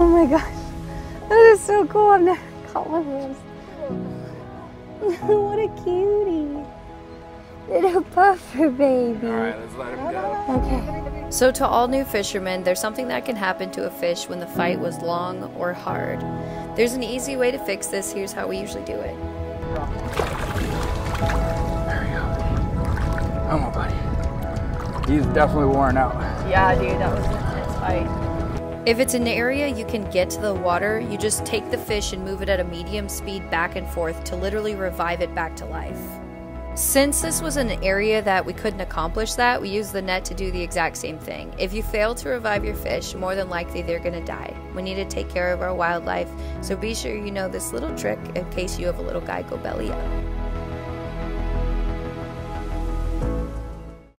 Oh my gosh. That is so cool. I've never caught one of those. what a cutie. Little puffer baby. All right, let's let him go. Okay. So, to all new fishermen, there's something that can happen to a fish when the fight was long or hard. There's an easy way to fix this. Here's how we usually do it. There we go. Come on, buddy. He's definitely worn out. Yeah, dude, that was a intense fight. If it's an area you can get to the water, you just take the fish and move it at a medium speed back and forth to literally revive it back to life. Since this was an area that we couldn't accomplish that, we used the net to do the exact same thing. If you fail to revive your fish, more than likely they're going to die. We need to take care of our wildlife, so be sure you know this little trick in case you have a little guy go belly up.